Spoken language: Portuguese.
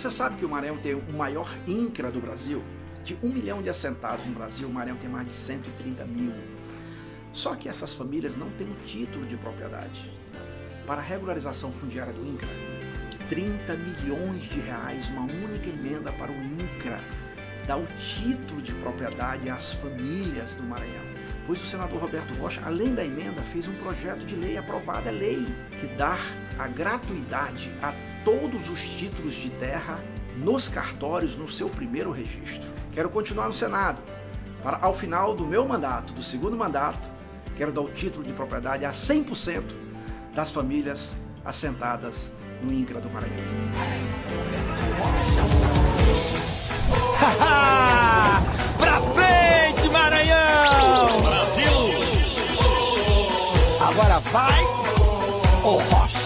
Você sabe que o Maranhão tem o maior INCRA do Brasil? De um milhão de assentados no Brasil, o Maranhão tem mais de 130 mil. Só que essas famílias não têm o título de propriedade. Para a regularização fundiária do INCRA, 30 milhões de reais, uma única emenda para o INCRA, dá o título de propriedade às famílias do Maranhão. Pois o senador Roberto Rocha, além da emenda, fez um projeto de lei aprovado, é lei, que dá a gratuidade a todos os títulos de terra nos cartórios no seu primeiro registro. Quero continuar no Senado, para ao final do meu mandato, do segundo mandato, quero dar o título de propriedade a 100% das famílias assentadas no INCRA do Maranhão. pra frente, Maranhão! Brasil! Agora vai o Rocha!